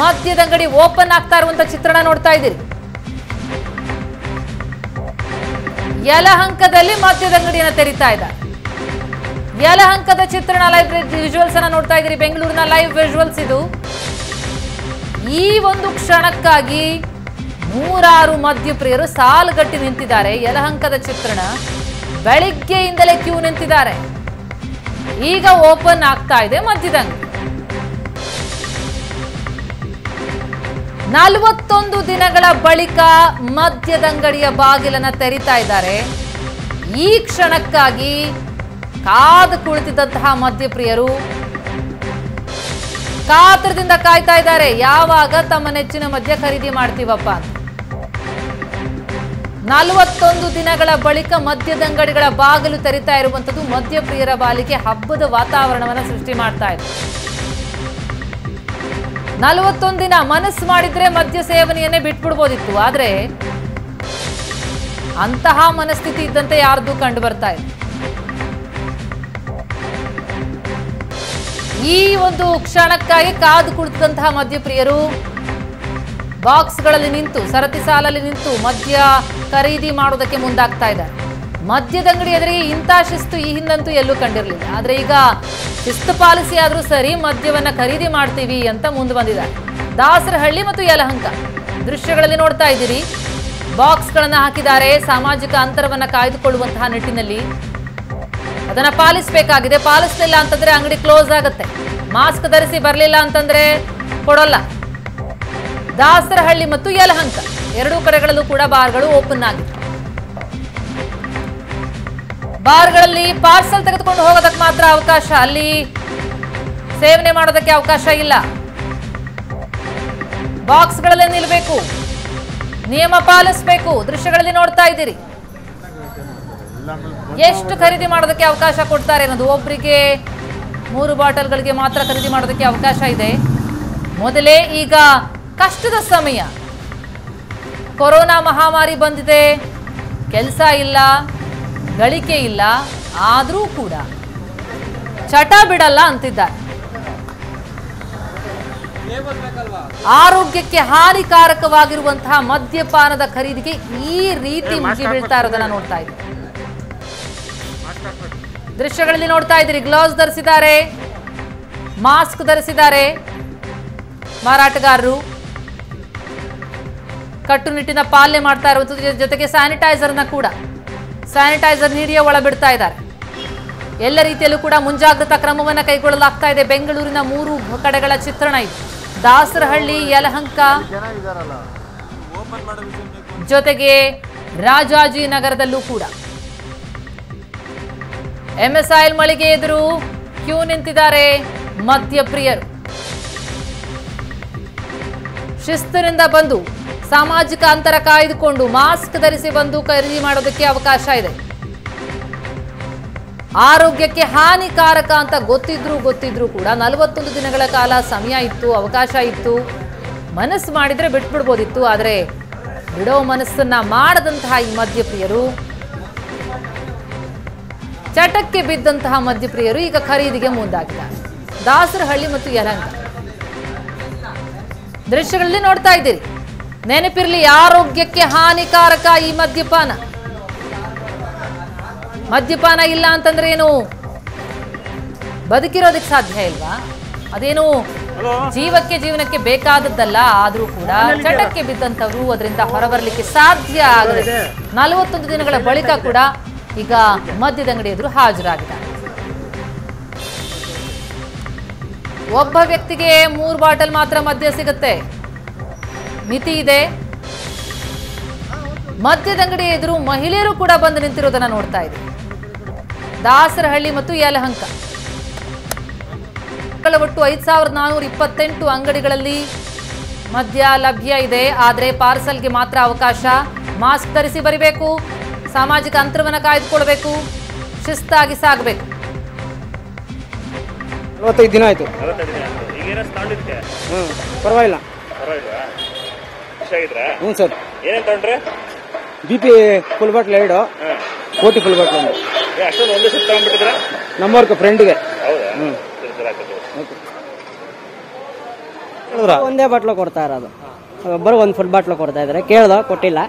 ಮದ್ಯದ ಅಂಗಡಿ ಓಪನ್ ಆಗ್ತಾ ಇರುವಂತ ಚಿತ್ರಣ ನೋಡ್ತಾ ಇದ್ದೀರಿ. ಯಲಹಂಕದಲ್ಲಿ ಮದ್ಯದ ಅಂಗಡಿಯನ್ನ ತೆರೀತಾ ಇದ್ದಾರೆ. ಯಲಹಂಕದ ಚಿತ್ರಣ ಲೈವ್ ವಿಜುವಲ್ಸ್ ಅನ್ನ ನೋಡ್ತಾ ಇದ್ದೀರಿ. ಬೆಂಗಳೂರಿನ ಲೈವ್ ವಿಜುವಲ್ಸ್ ಇದು. ಈ ಒಂದು ಕ್ಷಣಕ್ಕಾಗಿ ನೂರಾರು ಮದ್ಯಪ್ರಿಯರು ಸಾಲುಗಟ್ಟಿ ನಿಂತಿದ್ದಾರೆ. ಯಲಹಂಕದ ಚಿತ್ರಣ ಬೆಳಿಗ್ಗೆಯಿಂದಲೇ ಕ್ಯೂ ನಿಂತಿದ್ದಾರೆ. ಈಗ ಓಪನ್ ಆಗ್ತಾ ಇದೆ ಮದ್ಯದ ನಲವತ್ತೊಂದು ದಿನಗಳ ಬಳಿಕ ಮದ್ಯದಂಗಡಿಯ ಬಾಗಿಲನ್ನು ತೆರಿತಾ ಇದ್ದಾರೆ. ಈ ಕ್ಷಣಕ್ಕಾಗಿ ಕಾದು ಕುಳಿತಿದ್ದಂತಹ ಮದ್ಯಪ್ರಿಯರು ಕಾತರದಿಂದ ಕಾಯ್ತಾ ಇದ್ದಾರೆ. ಯಾವಾಗ ತಮ್ಮ ನೆಚ್ಚಿನ ಮದ್ಯ ಖರೀದಿ ಮಾಡ್ತೀವಪ್ಪ ನಲವತ್ತೊಂದು ದಿನಗಳ ಬಳಿಕ ಮದ್ಯದಂಗಡಿಗಳ ಬಾಗಿಲು ತೆರಿತಾ ಇರುವಂತದ್ದು ಮದ್ಯಪ್ರಿಯರ ಬಾಲಿಗೆ ಹಬ್ಬದ ವಾತಾವರಣವನ್ನು ಸೃಷ್ಟಿ ಮಾಡ್ತಾ ಇದೆ. ನಲವತ್ತೊಂದು ದಿನ ಮನಸ್ಸು ಮಾಡಿದ್ರೆ ಮದ್ಯ ಸೇವನೆಯನ್ನೇ ಬಿಟ್ಬಿಡ್ಬೋದಿತ್ತು, ಆದ್ರೆ ಅಂತಹ ಮನಸ್ಥಿತಿ ಇದ್ದಂತೆ ಯಾರ್ದು ಕಂಡು ಬರ್ತಾ ಇದೆ ಈ ಒಂದು ಕ್ಷಣಕ್ಕಾಗಿ ಕಾದು ಕುಳಿತಂತಹ ಮದ್ಯಪ್ರಿಯರು, ಬಾಕ್ಸ್ಗಳಲ್ಲಿ ನಿಂತು, ಸರತಿ ಸಾಲಲ್ಲಿ ನಿಂತು ಮದ್ಯ ಖರೀದಿ ಮಾಡೋದಕ್ಕೆ ಮುಂದಾಗ್ತಾ ಇದ್ದಾರೆ. ಮದ್ಯದಂಗಡಿ ಎದುರಿಗೆ ಇಂಥ ಶಿಸ್ತು ಈ ಹಿಂದಂತೂ ಎಲ್ಲೂ ಕಂಡಿರಲಿಲ್ಲ. ಆದರೆ ಈಗ ಶಿಸ್ತು ಪಾಲಿಸಿ ಆದರೂ ಸರಿ ಮದ್ಯವನ್ನು ಖರೀದಿ ಮಾಡ್ತೀವಿ ಅಂತ ಮುಂದೆ ಬಂದಿದ್ದಾರೆ ದಾಸರಹಳ್ಳಿ ಮತ್ತು ಯಲಹಂಕ ದೃಶ್ಯಗಳಲ್ಲಿ ನೋಡ್ತಾ ಇದ್ದೀರಿ. ಬಾಕ್ಸ್ಗಳನ್ನು ಹಾಕಿದ್ದಾರೆ. ಸಾಮಾಜಿಕ ಅಂತರವನ್ನು ಕಾಯ್ದುಕೊಳ್ಳುವಂತಹ ನಿಟ್ಟಿನಲ್ಲಿ ಅದನ್ನು ಪಾಲಿಸಬೇಕಾಗಿದೆ. ಪಾಲಿಸಲಿಲ್ಲ ಅಂತಂದರೆ ಅಂಗಡಿ ಕ್ಲೋಸ್ ಆಗುತ್ತೆ. ಮಾಸ್ಕ್ ಧರಿಸಿ ಬರಲಿಲ್ಲ ಅಂತಂದರೆ ಕೊಡೋಲ್ಲ. ದಾಸರಹಳ್ಳಿ ಮತ್ತು ಯಲಹಂಕ ಎರಡೂ ಕಡೆಗಳಲ್ಲೂ ಕೂಡ ಬಾರ್ಗಳು ಓಪನ್ ಆಗಿದೆ. ಬಾರ್ಗಳಲ್ಲಿ ಪಾರ್ಸಲ್ ತೆಗೆದುಕೊಂಡು ಹೋಗೋದಕ್ಕೆ ಮಾತ್ರ ಅವಕಾಶ. ಅಲ್ಲಿ ಸೇವನೆ ಮಾಡೋದಕ್ಕೆ ಅವಕಾಶ ಇಲ್ಲ. ಬಾಕ್ಸ್ಗಳಲ್ಲೇ ನಿಲ್ಬೇಕು. ನಿಯಮ ಪಾಲಿಸಬೇಕು. ದೃಶ್ಯಗಳಲ್ಲಿ ನೋಡ್ತಾ ಇದ್ದೀರಿ. ಎಷ್ಟು ಖರೀದಿ ಮಾಡೋದಕ್ಕೆ ಅವಕಾಶ ಕೊಡ್ತಾರೆ ಅನ್ನೋದು. ಒಬ್ಬರಿಗೆ ಮೂರು ಬಾಟಲ್ಗಳಿಗೆ ಮಾತ್ರ ಖರೀದಿ ಮಾಡೋದಕ್ಕೆ ಅವಕಾಶ ಇದೆ. ಮೊದಲೇ ಈಗ ಕಷ್ಟದ ಸಮಯ. ಕೊರೋನಾ ಮಹಾಮಾರಿ ಬಂದಿದೆ. ಕೆಲಸ ಇಲ್ಲ. ಗಳಿಕೆ ಇಲ್ಲ ಆದರೂ ಕೂಡ. ಚಟ ಬಿಡಲ್ಲ ಅಂತಿದ್ದಾರೆ. ಆರೋಗ್ಯಕ್ಕೆ ಹಾನಿಕಾರಕವಾಗಿರುವಂತಹ ಮದ್ಯಪಾನದ ಖರೀದಿಗೆ ಈ ರೀತಿ ಮುಗಿ ಬೀಳ್ತಾ ಇರೋದನ್ನ ನೋಡ್ತಾ ಇದ್ದೀವಿ ದೃಶ್ಯಗಳಲ್ಲಿ ನೋಡ್ತಾ ಇದ್ದೀರಿ ಗ್ಲೌಸ್ ಧರಿಸಿದ್ದಾರೆ ಮಾಸ್ಕ್ ಧರಿಸಿದ್ದಾರೆ. ಮಾರಾಟಗಾರರು ಕಟ್ಟುನಿಟ್ಟಿನ ಪಾಲನೆ ಮಾಡ್ತಾ ಇರುವಂಥದ್ದು ಜೊತೆಗೆ ಸ್ಯಾನಿಟೈಸರ್ನ ಕೂಡ. ಸ್ಯಾನಿಟೈಸರ್ ನೀರಿಯ ಒಳಬಿಡ್ತಾ ಇದ್ದಾರೆ. ಎಲ್ಲ ರೀತಿಯಲ್ಲೂ ಕೂಡ ಮುಂಜಾಗ್ರತಾ ಕ್ರಮವನ್ನು ಕೈಗೊಳ್ಳಲಾಗ್ತಾ ಇದೆ. ಬೆಂಗಳೂರಿನ ಮೂರು ಕಡೆಗಳ ಚಿತ್ರಣ ಇದು. ದಾಸರಹಳ್ಳಿ, ಯಲಹಂಕ ಜೊತೆಗೆ ರಾಜಾಜಿನಗರದಲ್ಲೂ ಕೂಡ. ಎಂಎಸ್ಐಎಲ್ ಮಳಿಗೆ ಎದುರು ಕ್ಯೂ ನಿಂತಿದ್ದಾರೆ ಮದ್ಯಪ್ರಿಯರು. ಶಿಸ್ತಿನಿಂದ ಬಂದು ಸಾಮಾಜಿಕ ಅಂತರ ಕಾಯ್ದುಕೊಂಡು ಮಾಸ್ಕ್ ಧರಿಸಿ ಬಂದು ಖರೀದಿ ಮಾಡೋದಕ್ಕೆ ಅವಕಾಶ ಇದೆ. ಆರೋಗ್ಯಕ್ಕೆ ಹಾನಿಕಾರಕ ಅಂತ ಗೊತ್ತಿದ್ರು ಗೊತ್ತಿದ್ರು ಕೂಡ ನಲವತ್ತೊಂದು ದಿನಗಳ ಕಾಲ ಸಮಯ ಇತ್ತು, ಅವಕಾಶ ಇತ್ತು. ಮನಸ್ಸು ಮಾಡಿದ್ರೆ ಬಿಟ್ಬಿಡ್ಬೋದಿತ್ತು, ಆದರೆ ಬಿಡೋ ಮನಸ್ಸನ್ನ ಮಾಡದಂತಹ ಈ ಮದ್ಯಪ್ರಿಯರು, ಚಟಕ್ಕೆ ಬಿದ್ದಂತಹ ಮದ್ಯಪ್ರಿಯರು ಈಗ ಖರೀದಿಗೆ ಮುಂದಾಗಿದ್ದಾರೆ. ದಾಸರಹಳ್ಳಿ ಮತ್ತು ಯಲಹಂಕ. ದೃಶ್ಯಗಳಲ್ಲಿ ನೋಡ್ತಾ ಇದ್ದೀರಿ. ನೆನಪಿರ್ಲಿ ಆರೋಗ್ಯಕ್ಕೆ ಹಾನಿಕಾರಕ ಈ ಮದ್ಯಪಾನ. ಮದ್ಯಪಾನ ಇಲ್ಲ ಅಂತಂದ್ರೆ ಏನು? ಬದುಕಿರೋದಕ್ಕೆ ಸಾಧ್ಯ ಇಲ್ವಾ? ಅದೇನು ಜೀವಕ್ಕೆ ಜೀವನಕ್ಕೆ ಬೇಕಾದದ್ದಲ್ಲ ಆದ್ರೂ ಕೂಡ ಚಟಕ್ಕೆ ಬಿದ್ದಂತವರು ಅದರಿಂದ ಹೊರಬರಲಿಕ್ಕೆ ಸಾಧ್ಯ ಆಗದೆ ನಲವತ್ತೊಂದು ದಿನಗಳ ಬಳಿಕ ಕೂಡ ಈಗ ಮದ್ಯದ ಅಂಗಡಿ ಎದುರು ಹಾಜರಾಗಿದ್ದಾರೆ. ಒಬ್ಬ ವ್ಯಕ್ತಿಗೆ ಮೂರು ಬಾಟಲ್ ಮಾತ್ರ ಮದ್ಯ ಸಿಗುತ್ತೆ. ಮಿತಿ ಇದೆ. ಮದ್ಯದಂಗಡಿ ಎದುರು ಮಹಿಳೆಯರು ಕೂಡ ಬಂದು ನಿಂತಿರೋದನ್ನ ನೋಡ್ತಾ ಇದೆ ದಾಸರಹಳ್ಳಿ ಮತ್ತು ಯಲಹಂಕ. ಮಕ್ಕಳ ಒಟ್ಟು ಐದು ಸಾವಿರದ ನಾನೂರ ಇಪ್ಪತ್ತೆಂಟು ಅಂಗಡಿಗಳಲ್ಲಿ ಮದ್ಯ ಲಭ್ಯ ಇದೆ. ಆದರೆ ಪಾರ್ಸಲ್ಗೆ ಮಾತ್ರ ಅವಕಾಶ. ಮಾಸ್ಕ್ ಧರಿಸಿ ಬರಿಬೇಕು. ಸಾಮಾಜಿಕ ಅಂತರವನ್ನು ಕಾಯ್ದುಕೊಳ್ಬೇಕು. ಶಿಸ್ತಾಗಿ ಸಾಗಬೇಕು. ನಲವತ್ತೈದು ದಿನ ಆಯಿತು. ಪರವಾಗಿಲ್ಲ. ಖುಷಿಯಾಗಿದ್ರಾ ಹ್ಞೂ ಸರ್. ಏನೇನು ತಗೊಂಡ್ರೆ? ಬಿ ಪಿ ಫುಲ್ ಬಾಟ್ಲ್ ಎರಡು ಕೋಟಿ ಫುಲ್ ಬಾಟ್ಲ್ ಒಂದು. ಏ ಅಷ್ಟೊಂದು ಒಂದೇ ತಗೊಂಡ್ಬಿಟ್ಟಿದ್ರಾ ನಮ್ಮವ್ರಿಗೆ ಫ್ರೆಂಡ್ಗೆ. ಹೌದಾ? ಹ್ಮ್. ಸರಿ ಸರಿ ಆಯ್ತು ಓಕೆ. ಒಂದೇ ಬಾಟ್ಲು ಕೊಡ್ತಾ ಇರೋದು. ಒಬ್ಬರಿಗೆ ಒಂದು ಫುಲ್ ಬಾಟ್ಲು ಕೊಡ್ತಾ ಇದ್ದಾರೆ. ಕೇಳ್ದ? ಕೊಟ್ಟಿಲ್ಲ.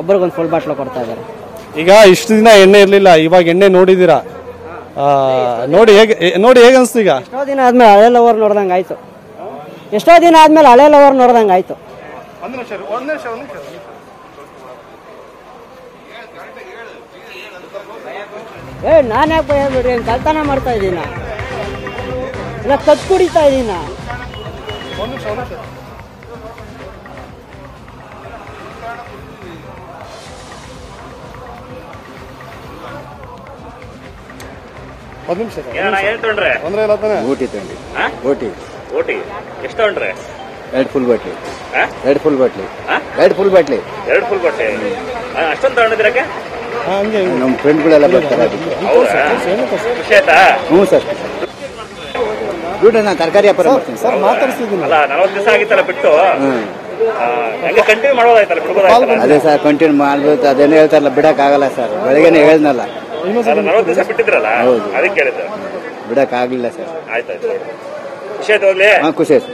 ಒಬ್ಬರಿಗೆ ಒಂದು ಫುಲ್ ಬಾಟ್ಲು ಕೊಡ್ತಾ ಇದಾರೆ ಈಗ ಇಷ್ಟು ದಿನ ಎಣ್ಣೆ ಇರಲಿಲ್ಲ ಇವಾಗ ಎಣ್ಣೆ ನೋಡಿದ್ದೀರಾ? ನೋಡಿ ಹೇಗೆ ನೋಡಿ ಹೇಗೆ ಅನಿಸ್ತು ಈಗ? ಎಷ್ಟೋ ದಿನ ಆದ್ಮೇಲೆ ಹಳೆ ಲವರ್ ನೋಡ್ದಂಗೆ ಆಯ್ತು. ಎಷ್ಟೋ ದಿನ ಆದ್ಮೇಲೆ ಹಳೆ ಲವರ್ ನೋಡ್ದಂಗೆ ಆಯ್ತು. ಏ ನಾನು ಯಾಕೆ ಭಯ ಬಿಡ್ರಿ? ಏನ್ ಕಲ್ತನ ಮಾಡ್ತಾ ಇದ್ದೀನ ಇಲ್ಲ ಕತ್ ಕುಡಿತಾ ಇದ್ದೀನ ಒಂದು ನಿಮಿಷ ಏನಣ್ಣ ಏನ್ ತೊಗೊಂಡ್ರೆ. ಒಂದ್ರೆ ಇಲ್ಲ ತಾನೆ? ಊಟಿ ತಂಡಿ ಹಾ? ಊಟಿ. ಓಟಿ ಎಷ್ಟು ತೊಗೊಂಡ್ರೆ? ಎರಡು ಫುಲ್ ಬಾಟ್ಲಿ ಹಾ? ಎರಡು ಫುಲ್ ಬಾಟ್ಲಿ ಹಾ? ಎರಡು ಫುಲ್ ಬಾಟ್ಲಿ ಎರಡು ಫುಲ್ ಬಾಟ್ಲಿ ಅಷ್ಟೊಂದು ತಗೊಂಡಿದ್ರಕ್ಕೆ ಹಂಗೆ. ನಮ್ಮ ಫ್ರೆಂಡ್ಗಳೆಲ್ಲ ಬರ್ತಾರೆ ಅದಕ್ಕೆ. ಖುಷಿ ಆಯ್ತಾ? ಹ್ಞೂ ಸರ್ ದುಡ್ಡು ನಾನು ತರಕಾರಿ ವ್ಯಾಪಾರ ಮಾಡ್ತೀನಿ ಸರ್. ಮಾತಾಡ್ಸಿದ್ದೀನಿ. ಅಲ್ಲ ನಲವತ್ತು ದಿವಸ ಆಗಿತ್ತಲ್ಲ ಬಿಟ್ಟು? ಹಂಗೆ ಕಂಟಿನ್ಯೂ ಮಾಡೋದಾಯ್ತಲ್ಲ ಬಿಡ್ಬೋದಾಯ್ತಲ್ಲ? ಅದೇ ಸರ್ ಕಂಟಿನ್ಯೂ ಮಾಡ್ಬೋದು. ಅದೇನೋ ಹೇಳ್ತಾರಲ್ಲ ಬಿಡೋಕ್ಕಾಗಲ್ಲ ಸರ್. ಬೆಳಗ್ಗೆನೇ ಹೇಳ್ದಲ್ಲ ನಲವತ್ತು ದಿವಸ ಬಿಟ್ಟಿದ್ರಲ್ಲ? ಹೌದು. ಅದಕ್ಕೆ ಹೇಳಿದ್ದು. ಬಿಡಕ್ಕಾಗಲಿಲ್ಲ ಸರ್. ಆಯ್ತಾಯ್ತು. ಖುಷಿ ಆಯ್ತು ಹೋಗ್ಲಿ. ಹಾಂ ಖುಷಿ ಆಯ್ತು.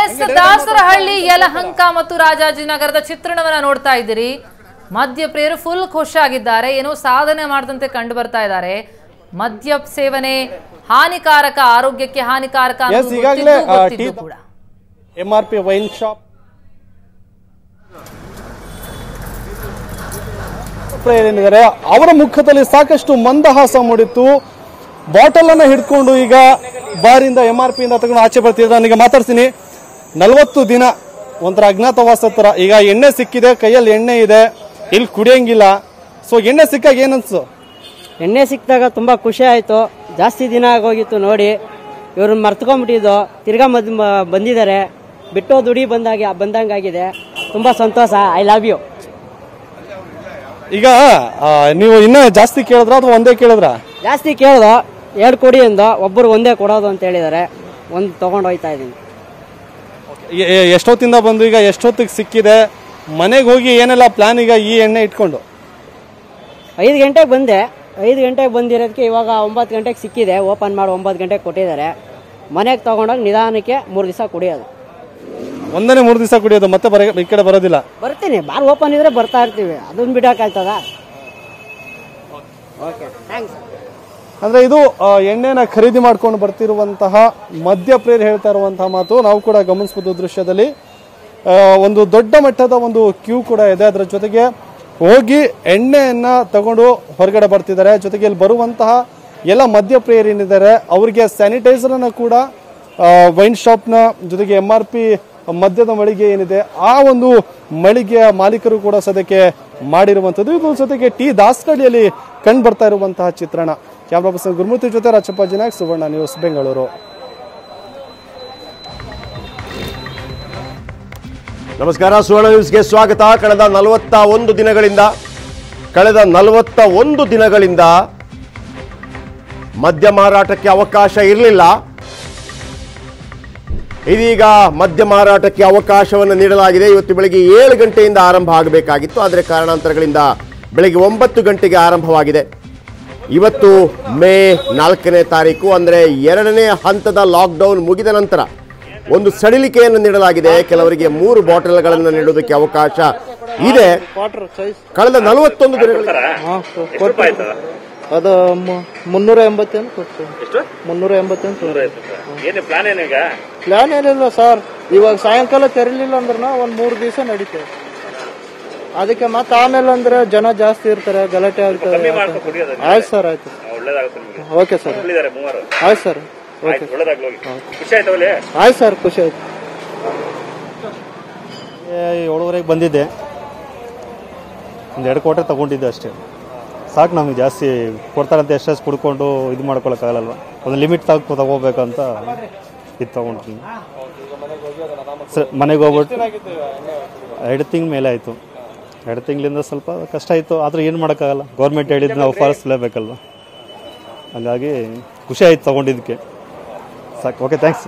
ಎಸ್ ದಾಸರಹಳ್ಳಿ ಯಲಹಂಕ ಮತ್ತು ರಾಜಾಜಿನಗರದ ಚಿತ್ರಣವನ್ನ ನೋಡ್ತಾ ಇದ್ದೀರಿ. ಮದ್ಯಪ್ರಿಯರು ಫುಲ್ ಖುಷಿಯಾಗಿದ್ದಾರೆ. ಏನೋ ಸಾಧನೆ ಮಾಡದಂತೆ ಕಂಡು ಬರ್ತಾ ಇದ್ದಾರೆ. ಮದ್ಯ ಸೇವನೆ ಹಾನಿಕಾರಕ ಆರೋಗ್ಯಕ್ಕೆ ಹಾನಿಕಾರಕ ಪಿ ವೈನ್ ಶಾಪ್ ಏನಿದ್ದಾರೆ ಅವರ ಮುಖದಲ್ಲಿ ಸಾಕಷ್ಟು ಮಂದಹಾಸ ಮೂಡಿತ್ತು. ಬಾಟಲ್ ಅನ್ನ ಹಿಡ್ಕೊಂಡು ಈಗ ಬಾರಿಂದ ಎಂ ಆರ್ ಪಿಯಿಂದ ತಗೊಂಡು ಆಚೆ ಬರ್ತಿದ್ದಾರೆ ನನಗೆ ಮಾತಾಡ್ತೀನಿ. ನಲವತ್ತು ದಿನ ಒಂಥರ ಅಜ್ಞಾತವಾಸ ತರ ಈಗ ಎಣ್ಣೆ ಸಿಕ್ಕಿದೆ ಕೈಯಲ್ಲಿ ಎಣ್ಣೆ ಇದೆ ಇಲ್ಲಿ ಕುಡಿಯಂಗಿಲ್ಲ. ಸೊ ಎಣ್ಣೆ ಸಿಕ್ಕಾಗ ಏನನ್ಸು? ಎಣ್ಣೆ ಸಿಕ್ಕಿದಾಗ ತುಂಬ ಖುಷಿ ಆಯಿತು. ಜಾಸ್ತಿ ದಿನ ಆಗೋಗಿತ್ತು ನೋಡಿ. ಇವ್ರನ್ನ ಮರ್ತ್ಕೊಂಡ್ಬಿಟ್ಟಿದ್ದು. ತಿರ್ಗಾ ಮದ್ ಬಂದಿದ್ದಾರೆ. ಬಿಟ್ಟೋ ದುಡಿ ಬಂದಾಗಿ ಬಂದಂಗಾಗಿದೆ. ತುಂಬ ಸಂತೋಷ. ಐ ಲವ್ ಯು ಈಗ ನೀವು ಇನ್ನೂ ಜಾಸ್ತಿ ಕೇಳಿದ್ರ ಅಥವಾ ಒಂದೇ ಕೇಳಿದ್ರ? ಜಾಸ್ತಿ ಕೇಳ್ದು. ಎರಡು ಕೊಡಿ ಎಂದು. ಒಬ್ಬರು ಒಂದೇ ಕೊಡೋದು ಅಂತ ಹೇಳಿದ್ದಾರೆ. ಒಂದು ತೊಗೊಂಡು ಹೋಯ್ತಾ ಇದ್ದೀನಿ. ಎಷ್ಟೊತ್ತಿಂದ ಬಂದು ಈಗ ಎಷ್ಟೊತ್ತಿಗೆ ಸಿಕ್ಕಿದೆ? ಮನೆಗೆ ಹೋಗಿ ಏನೆಲ್ಲ ಪ್ಲಾನ್ ಈಗ ಈ ಎಣ್ಣೆ ಇಟ್ಕೊಂಡು? ಐದು ಗಂಟೆಗೆ ಬಂದೆ. ಐದು ಗಂಟೆಗೆ ಬಂದಿರೋದಕ್ಕೆ ಇವಾಗ ಒಂಬತ್ತು ಗಂಟೆಗೆ ಸಿಕ್ಕಿದೆ. ಓಪನ್ ಮಾಡಿ ಒಂಬತ್ತು ಗಂಟೆಗೆ ಕೊಟ್ಟಿದ್ದಾರೆ. ಮನೆಗೆ ತೊಗೊಂಡೋಗಿ ನಿಧಾನಕ್ಕೆ ಮೂರು ದಿವಸ ಕುಡಿಯೋದು. ಒಂದನೇ ಮೂರು ದಿವಸ ಕುಡಿಯೋದು ಮತ್ತೆ ಬರ ಈ ಕಡೆ ಬರೋದಿಲ್ಲ? ಬರ್ತೀನಿ. ಬಾರ್ ಓಪನ್ ಇದ್ರೆ ಬರ್ತಾ ಇರ್ತೀವಿ. ಅದನ್ನು ಬಿಡೋಕ್ಕಾಯ್ತದ ಓಕೆ ಥ್ಯಾಂಕ್ಸ್ ಅಂದ್ರೆ ಇದು ಎಣ್ಣೆನ ಖರೀದಿ ಮಾಡ್ಕೊಂಡು ಬರ್ತಿರುವಂತಹ ಮದ್ಯಪ್ರಿಯರು ಹೇಳ್ತಾ ಇರುವಂತಹ ಮಾತು. ನಾವು ಕೂಡ ಗಮನಿಸಬಹುದು ದೃಶ್ಯದಲ್ಲಿ. ಒಂದು ದೊಡ್ಡ ಮಟ್ಟದ ಒಂದು ಕ್ಯೂ ಕೂಡ ಇದೆ. ಅದರ ಜೊತೆಗೆ ಹೋಗಿ ಎಣ್ಣೆಯನ್ನ ತಗೊಂಡು ಹೊರಗಡೆ ಬರ್ತಿದ್ದಾರೆ. ಜೊತೆಗೆ ಇಲ್ಲಿ ಬರುವಂತಹ ಎಲ್ಲ ಮದ್ಯಪ್ರಿಯರು ಏನಿದ್ದಾರೆ, ಅವರಿಗೆ ಸ್ಯಾನಿಟೈಸರ್ ಅನ್ನ ಕೂಡ ವೈನ್ ಶಾಪ್ನ ಜೊತೆಗೆ ಎಂ ಆರ್ ಪಿ ಮದ್ಯದ ಮಳಿಗೆ ಏನಿದೆ, ಆ ಒಂದು ಮಳಿಗೆಯ ಮಾಲೀಕರು ಕೂಡ ಸದ್ಯಕ್ಕೆ ಮಾಡಿರುವಂಥದ್ದು. ಇದು ಜೊತೆಗೆ ಟಿ ದಾಸ್ಕಡಿಯಲ್ಲಿ ಕಂಡು ಬರ್ತಾ ಇರುವಂತಹ ಚಿತ್ರಣ. ಕ್ಯಾಮ್ರಾ ಪರ್ಸನ್ ಗುರುಮೂರ್ತಿ ಜೊತೆ ರಾಜಪ್ಪ ಜಿನಾಗ್ ಸುವರ್ಣ ನ್ಯೂಸ್, ಬೆಂಗಳೂರು. ನಮಸ್ಕಾರ, ಸುವರ್ಣ ನ್ಯೂಸ್ಗೆ ಸ್ವಾಗತ. ಕಳೆದ ನಲವತ್ತ ಒಂದು ದಿನಗಳಿಂದ, ಕಳೆದ ನಲವತ್ತ ಒಂದು ದಿನಗಳಿಂದ ಮದ್ಯ ಮಾರಾಟಕ್ಕೆ ಅವಕಾಶ ಇರಲಿಲ್ಲ. ಇದೀಗ ಮದ್ಯ ಮಾರಾಟಕ್ಕೆ ಅವಕಾಶವನ್ನು ನೀಡಲಾಗಿದೆ. ಇವತ್ತು ಬೆಳಗ್ಗೆ ಏಳು ಗಂಟೆಯಿಂದ ಆರಂಭ ಆಗಬೇಕಾಗಿತ್ತು. ಆದರೆ ಕಾರಣಾಂತರಗಳಿಂದ ಬೆಳಗ್ಗೆ ಒಂಬತ್ತು ಗಂಟೆಗೆ ಆರಂಭವಾಗಿದೆ. ಇವತ್ತು ಮೇ ನಾಲ್ಕನೇ ತಾರೀಕು ಅಂದರೆ ಎರಡನೇ ಹಂತದ ಲಾಕ್ಡೌನ್ ಮುಗಿದ ನಂತರ ಒಂದು ಸಡಿಲಿಕೆಯನ್ನು ನೀಡಲಾಗಿದೆ. ಕೆಲವರಿಗೆ ಮೂರು ಬಾಟಲ್ಗಳನ್ನು ನೀಡುವುದಕ್ಕೆ ಅವಕಾಶ ಇದೆ. ಕಳೆದ ನಲವತ್ತೊಂದು ದಿನಗಳ ಅದು ಮುನ್ನೂರ ಎಂಬತ್ತೇನು ಮುನ್ನೂರ ಎಂಬತ್ತೇನು ಪ್ಲಾನ್ ಏನಿಲ್ಲ ಸರ್ ಇವಾಗ ಸಾಯಂಕಾಲ ತೆರಲಿಲ್ಲ ಅಂದ್ರೆ ಒಂದು ಮೂರು ದಿವಸ ನಡೀತೇವೆ. ಅದಕ್ಕೆ ಮತ್ತೆ ಆಮೇಲೆ ಅಂದ್ರೆ ಜನ ಜಾಸ್ತಿ ಇರ್ತಾರೆ ಗಲಾಟೆ ಆಗ್ತಾರೆ ಆಯ್ತು. ಸರ್ ಆಯ್ತು. ನಿಮಗೆ. Okay sir. ಆಯ್ತು ಸರ್. ಆಯ್ತು ಒಳ್ಳೇದಾಗ್ಲಿ ಹೋಗಿ. ಖುಷಿ ಆಯ್ತು ಸರ್ ಖುಷಿ ಆಯ್ತು. ಏಳುವರೆಗೆ ಬಂದಿದ್ದೆ. ಒಂದು ಎರಡು ಕೋಟೆ ತಗೊಂಡಿದ್ದೆ ಅಷ್ಟೇ. ಸಾಕು ನಮಗೆ ಜಾಸ್ತಿ ಕೊಡ್ತಾರಂತ ಎಷ್ಟೆಷ್ಟು ಕುಡ್ಕೊಂಡು ಇದು ಮಾಡ್ಕೊಳಕಾಗಲ್ಲ ಒಂದು ಲಿಮಿಟ್ ತಗೋ ತಗೋಬೇಕಂತ ಇದು ತಗೊಂಡಿದ್ದೀನಿ. ಸರ್ ಮನೆಗೆ ಹೋಗ್ಬಿಟ್ಟು ಎರಡು ತಿಂಗ್ಳ ಮೇಲೆ ಆಯಿತು. ಎರಡು ತಿಂಗಳಿಂದ ಸ್ವಲ್ಪ ಕಷ್ಟ ಆಯಿತು ಆದರೆ ಏನು ಮಾಡೋಕ್ಕಾಗಲ್ಲ. ಗೌರ್ಮೆಂಟ್ ಹೇಳಿದ್ದು ನಾವು ಪಾಲಿಸಲೇಬೇಕಲ್ವ ಹಾಗಾಗಿ ಖುಷಿ ಆಯ್ತು ತೊಗೊಂಡಿದ್ದಕ್ಕೆ. ಸಾಕು ಓಕೆ ಥ್ಯಾಂಕ್ಸ್